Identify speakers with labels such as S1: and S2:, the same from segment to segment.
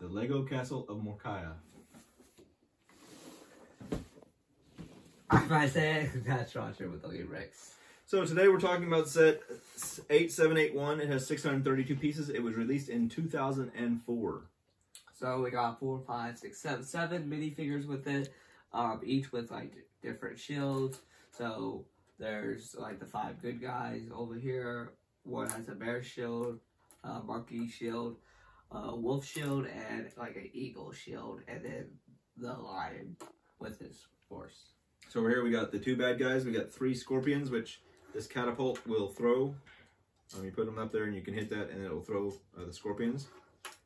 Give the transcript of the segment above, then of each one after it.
S1: the Lego Castle of Morcia.
S2: I say that's Roger with the Rex.
S1: So today we're talking about set 8781. It has 632 pieces. It was released in 2004.
S2: So we got four, five, six, seven, seven minifigures with it, um, each with like different shields. So there's like the five good guys over here. One has a bear shield, a monkey shield, a wolf shield, and like an eagle shield, and then the lion with his horse.
S1: So here we got the two bad guys. We got three scorpions, which this catapult will throw. Um, you put them up there and you can hit that and it'll throw uh, the scorpions.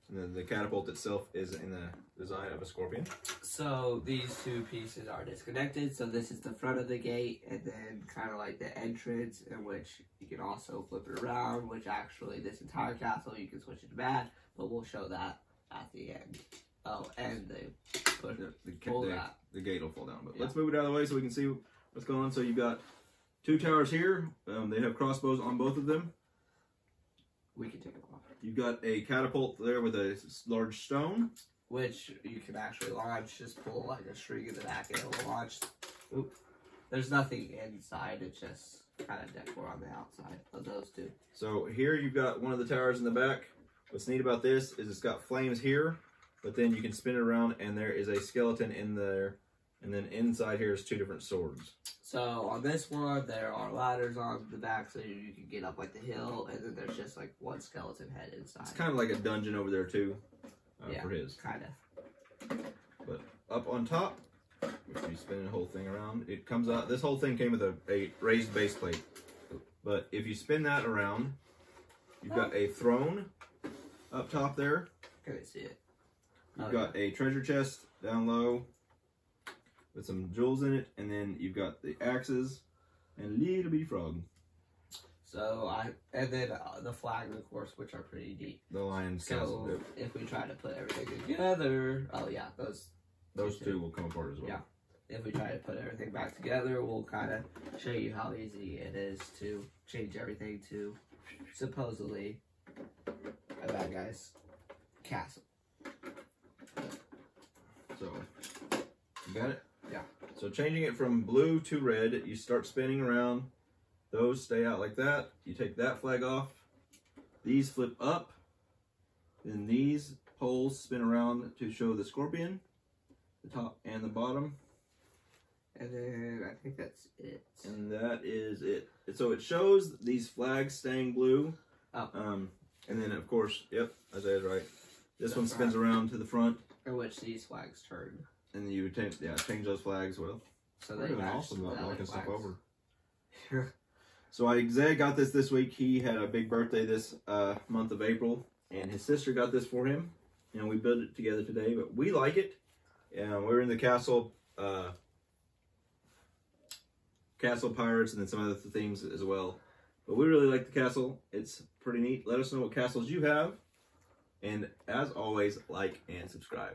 S1: And then the catapult itself is in the design of a scorpion.
S2: So these two pieces are disconnected. So this is the front of the gate and then kind of like the entrance in which you can also flip it around, which actually this entire castle you can switch it to bad, but we'll show that at the end. Oh, and they push
S1: The, the,
S2: pull
S1: the,
S2: that.
S1: the gate will fall down. But
S2: Yeah.
S1: let's move it out of the way so we can see what's going on. So you've got two towers here. Um, they have crossbows on both of them.
S2: We can take them off.
S1: You've got a catapult there with a large stone.
S2: Which you can actually launch, just pull like a string in the back and it'll launch. Oop. There's nothing inside, it's just kind of decor on the outside of those two.
S1: So here you've got one of the towers in the back. What's neat about this is it's got flames here, but then you can spin it around and there is a skeleton in there. And then inside here is two different swords.
S2: So on this one, there are ladders on the back so you can get up like the hill, and then there's just like one skeleton head inside.
S1: It's kind of like a dungeon over there too, uh,
S2: Yeah.
S1: for his.
S2: kind of.
S1: But up on top, if you spin the whole thing around, it comes out. This whole thing came with a, a raised base plate. But if you spin that around, you've got a throne up top there.
S2: Couldn't see it.
S1: You've
S2: Oh,
S1: got a treasure chest down low with some jewels in it, and then you've got the axes and a little bitty frog.
S2: So I and then uh, the flag, of course, which are pretty deep.
S1: The lion's castle.
S2: So
S1: Yep.
S2: if we try to put everything together, oh yeah, those.
S1: Those two will come apart as well.
S2: Yeah. If we try to put everything back together, we'll kind of show you how easy it is to change everything to supposedly a bad guy's castle.
S1: So, you got it?
S2: Yeah.
S1: So changing it from blue to red, you start spinning around. Those stay out like that. You take that flag off. These flip up. Then these poles spin around to show the scorpion, the top and the bottom.
S2: And then I think that's it.
S1: And that is it. So it shows these flags staying blue.
S2: Oh.
S1: Um, and then of course, yep, Isaiah's right. This one spins around to the front,
S2: In which these flags turn.
S1: And you change, yeah, change those flags. Well,
S2: So
S1: we're doing awesome about knocking stuff over. So Isaiah got this this week. He had a big birthday this uh, month of April, and his sister got this for him, and we built it together today. But we like it, and we're in the castle, uh, castle pirates, and then some other themes as well. But we really like the castle. It's pretty neat. Let us know what castles you have, and as always, like and subscribe.